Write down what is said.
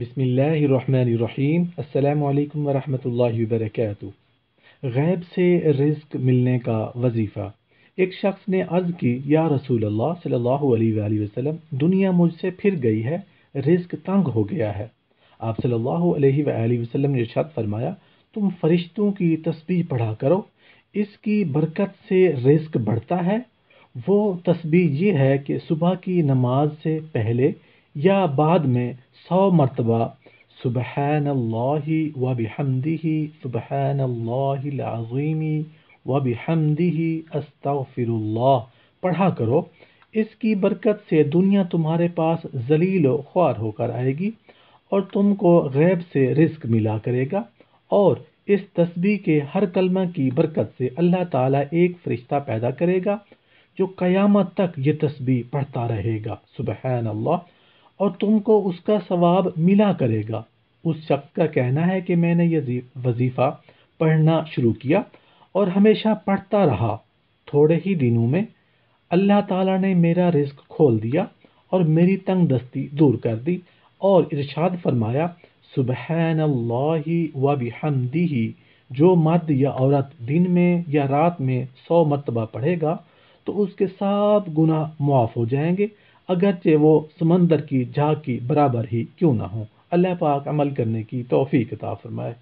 بسم اللہ الرحمن الرحیم۔ السلام علیکم ورحمۃ اللہ وبرکاتہ۔ غیب سے رزق ملنے کا وظیفہ۔ ایک شخص نے عرض کی، یا رسول اللہ صلی اللہ علیہ وآلہ وسلم، دنیا مجھ سے پھر گئی ہے، رزق تنگ ہو گیا ہے۔ آپ صلی اللہ علیہ وآلہ وسلم نے ارشاد فرمایا، تم فرشتوں کی تسبیح پڑھا کرو، اس کی برکت سے رزق بڑھتا ہے۔ وہ تسبیح یہ ہے کہ صبح کی نماز سے پہلے یا بعد میں سو مرتبہ سبحان اللہ و بحمدہ سبحان اللہ العظیم و بحمدہ استغفر اللہ پڑھا کرو، اس کی برکت سے دنیا تمہارے پاس ذلیل و خوار ہو کر آئے گی اور تم کو غیب سے رزق ملا کرے گا۔ اور اس تسبیح کے ہر کلمہ کی برکت سے اللہ تعالیٰ ایک فرشتہ پیدا کرے گا جو قیامت تک یہ تسبیح پڑھتا رہے گا۔ سبحان اللہ اور تم کو اس کا ثواب ملا کرے گا۔ اس شخص کا کہنا ہے کہ میں نے یہ وظیفہ پڑھنا شروع کیا اور ہمیشہ پڑھتا رہا۔ تھوڑے ہی دنوں میں اللہ تعالیٰ نے میرا رزق کھول دیا اور میری تنگ دستی دور کر دی اور ارشاد فرمایا سبحان اللہ و بحمدہ جو مرد یا عورت دن میں یا رات میں سو مرتبہ پڑھے گا تو اس کے سات گناہ معاف ہو جائیں گے۔ اگرچہ وہ سمندر کی جھاگ کی برابر ہی کیوں نہ ہو اللہ پاک عمل کرنے کی توفیق عطا فرمائے۔